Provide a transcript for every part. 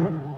Mm-hmm.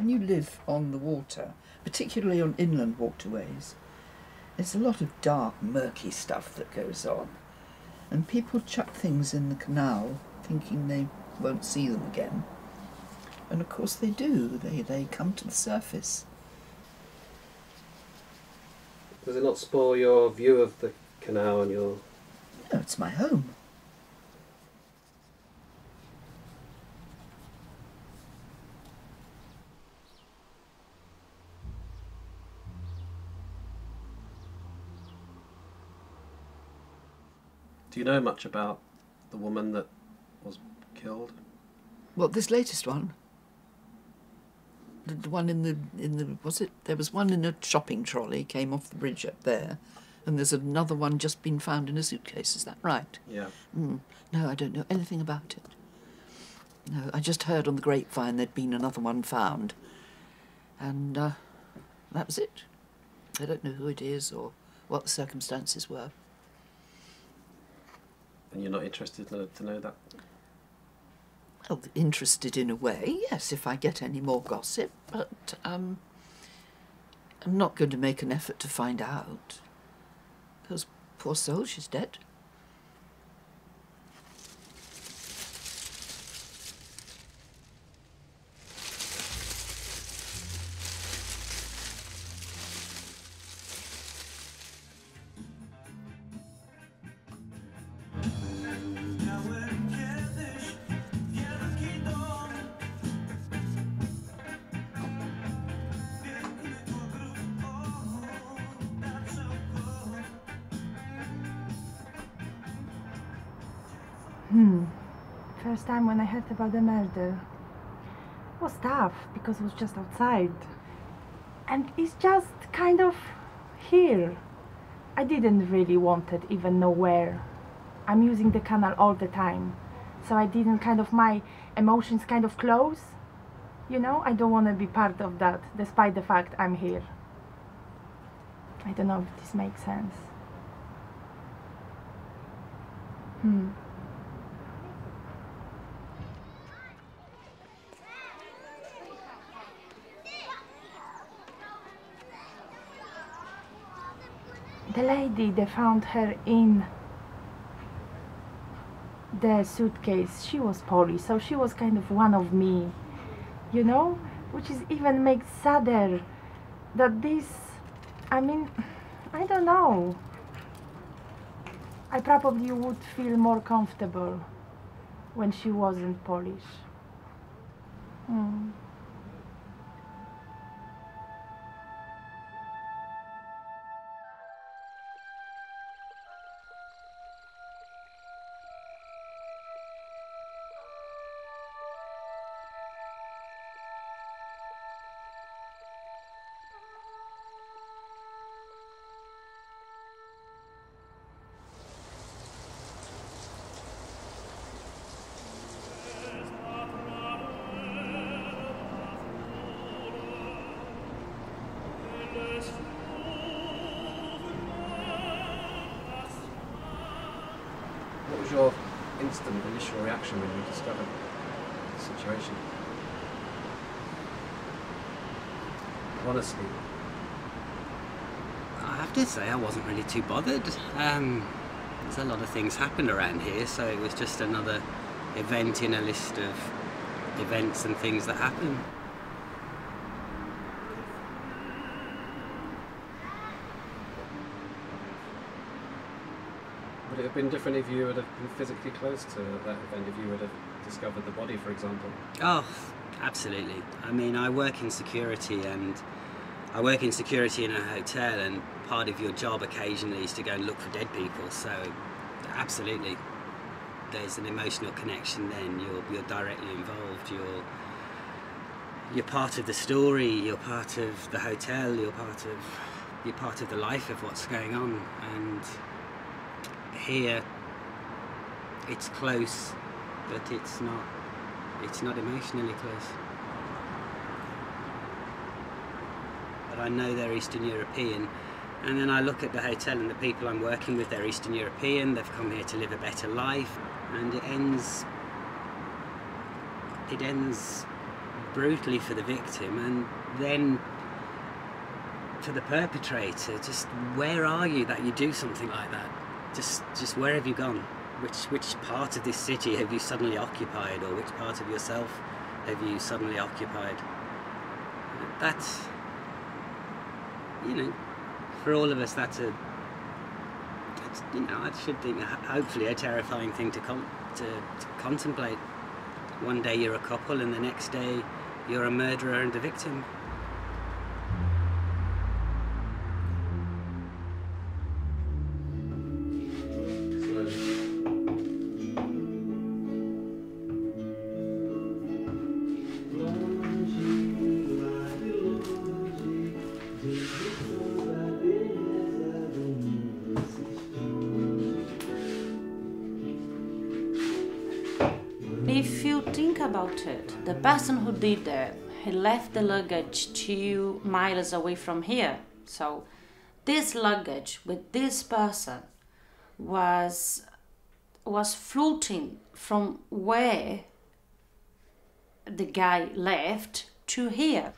When you live on the water, particularly on inland waterways, there's a lot of dark, murky stuff that goes on. And people chuck things in the canal thinking they won't see them again. And of course they do, they, they come to the surface. Does it not spoil your view of the canal and your. No, it's my home. You know much about the woman that was killed? Well, this latest one, the, the one in the in the was it? There was one in a shopping trolley came off the bridge up there, and there's another one just been found in a suitcase. Is that right? Yeah. Mm. No, I don't know anything about it. No, I just heard on the grapevine there'd been another one found, and uh, that was it. I don't know who it is or what the circumstances were. And you're not interested to, know that? Well, interested in a way, yes, if I get any more gossip, but um, I'm not going to make an effort to find out. Because, poor soul, she's dead. Hmm. First time when I heard about the murder It was tough because it was just outside. And it's just kind of here. I didn't really want it, even know where. I'm using the canal all the time. So I didn't kind of, my emotions kind of close. You know, I don't want to be part of that, despite the fact I'm here. I don't know if this makes sense. Hmm. The lady, they found her in the suitcase. She was Polish, so she was kind of one of me, you know? Which is even makes sadder that this, I mean, I don't know. I probably would feel more comfortable when she wasn't Polish. Hmm. Instant initial reaction when you discovered the situation? Honestly, I have to say I wasn't really too bothered. Um, there's a lot of things happened around here, so it was just another event in a list of events and things that happen. It have been different if you would have been physically close to that event, if you would have discovered the body, for example? Oh, absolutely. I mean, I work in security and I work in security in a hotel, and part of your job occasionally is to go and look for dead people. So, absolutely, there's an emotional connection. Then you're you're directly involved. You're you're part of the story. You're part of the hotel. You're part of you're part of the life of what's going on. And here, it's close, but it's not. It's not emotionally close. But I know they're Eastern European. And then I look at the hotel and the people I'm working with, they're Eastern European, they've come here to live a better life. And it ends. It ends brutally for the victim and then for the perpetrator. Just where are you that you do something like that? Just, just where have you gone? Which, which part of this city have you suddenly occupied, or which part of yourself have you suddenly occupied? That's, you know, for all of us, that's a, that's, you know, I should think, hopefully, a terrifying thing to, com- to, to contemplate. One day you're a couple, and the next day you're a murderer and a victim. If you think about it, the person who did that, he left the luggage two miles away from here. So this luggage with this person was was floating from where the guy left to here.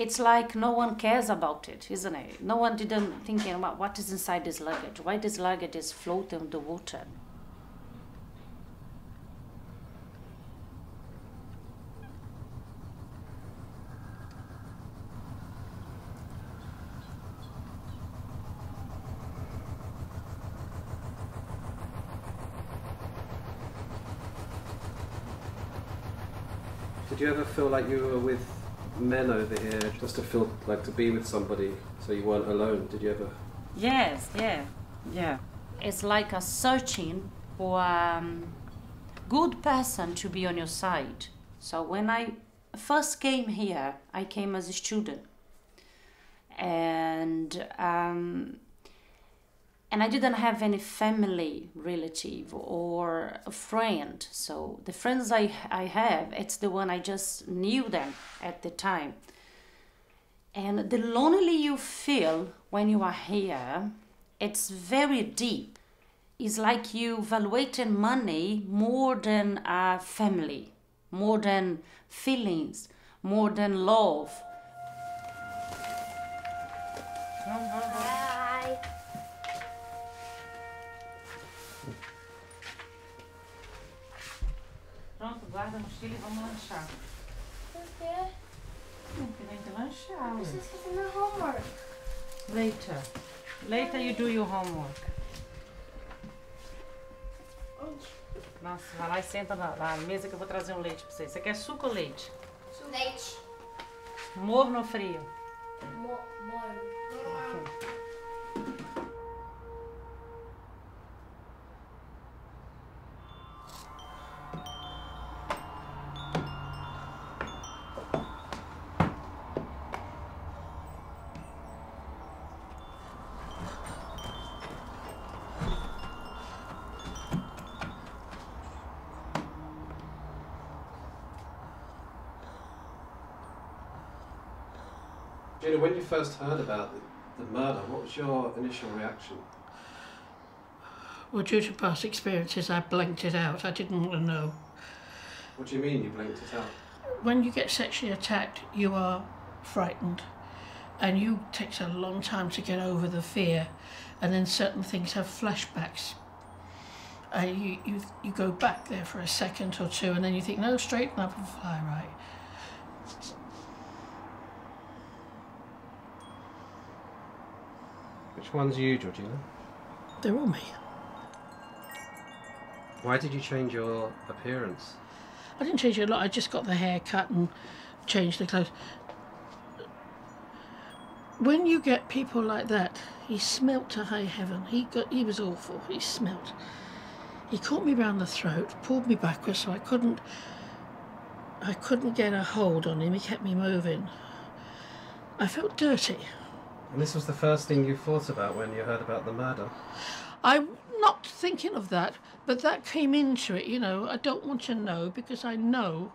It's like no one cares about it, isn't it? No one didn't thinking about what is inside this luggage. Why this luggage is floating on the water? Did you ever feel like you were with men over here, just to feel like to be with somebody, so you weren't alone? Did you ever? Yes, yeah, yeah. It's like a searching for a um, good person to be on your side. So when I first came here, I came as a student, and um, and I didn't have any family relative or a friend. So the friends I I have, it's the one I just knew them at the time. And the lonely you feel when you are here, it's very deep. It's like you evaluating money more than a family, more than feelings, more than love. Guarda a mochila e vamos lanchar. Por quê? Porque tem que lanchar. Preciso fazer meu homework. Later. Later you do your homework. Onde? Nossa, vai lá e senta na, na mesa que eu vou trazer um leite pra você. Você quer suco ou leite? Leite. Morno ou frio? Mo moro. Gina, when you first heard about the, the murder, what was your initial reaction? Well, due to past experiences, I blanked it out. I didn't want to know. What do you mean you blinked it out? When you get sexually attacked, you are frightened, and you takes a long time to get over the fear, and then certain things have flashbacks. And you, you you go back there for a second or two, and then you think, no, straighten up and fly right. Which one's you, Georgina? They're all me. Why did you change your appearance? I didn't change it a lot. I just got the hair cut and changed the clothes. When you get people like that, he smelt to high heaven. He got he was awful. He smelt. He caught me round the throat, pulled me backwards so I couldn't I couldn't get a hold on him. He kept me moving. I felt dirty. And this was the first thing you thought about when you heard about the murder? I'm not thinking of that, but that came into it, you know. I don't want to know because I know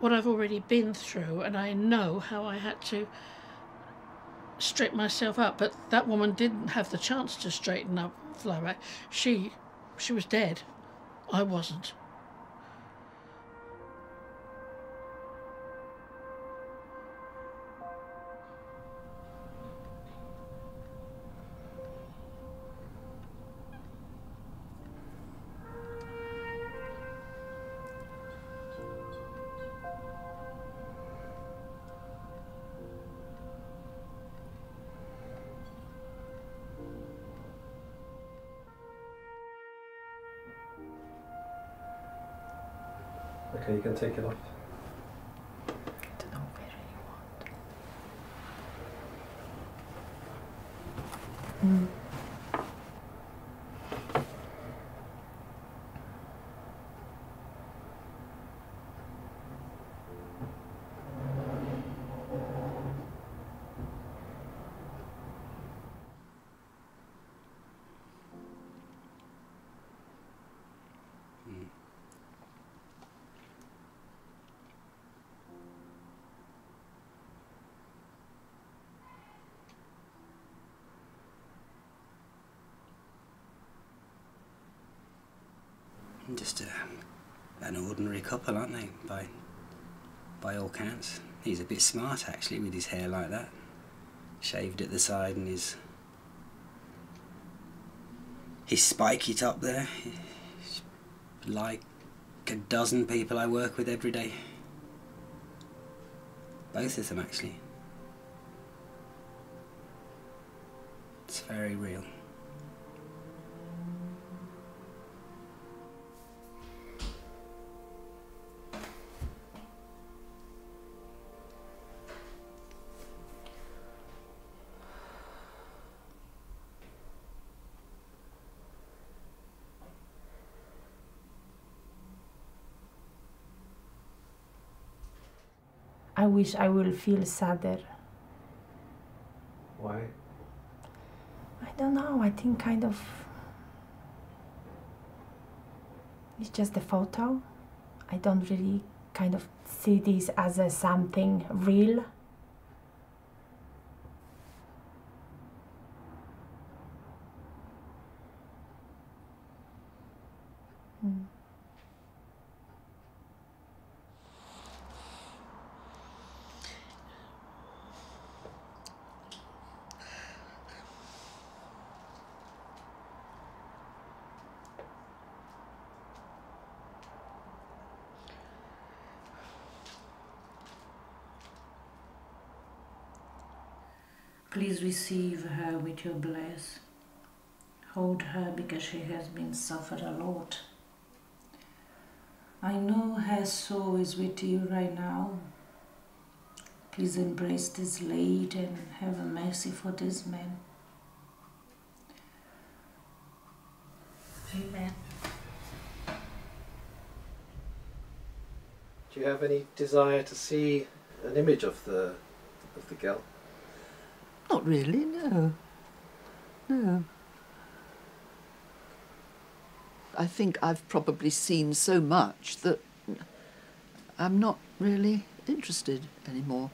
what I've already been through and I know how I had to straighten myself up. But that woman didn't have the chance to straighten up, fly back. She she was dead. I wasn't. Okay, you can take it off. want. Just a, an ordinary couple, aren't they? By by all counts. He's a bit smart actually with his hair like that. Shaved at the side and his his spiky top there. Like a dozen people I work with every day. Both of them actually. It's very real. I wish I will feel sadder. Why? I don't know. I think kind of. It's just a photo. I don't really kind of see this as a something real. Please receive her with your bless. Hold her because she has been suffered a lot. I know her soul is with you right now. Please embrace this lady and have a mercy for this man. Amen. Do you have any desire to see an image of the of the girl? Not really, no. No. I think I've probably seen so much that I'm not really interested anymore.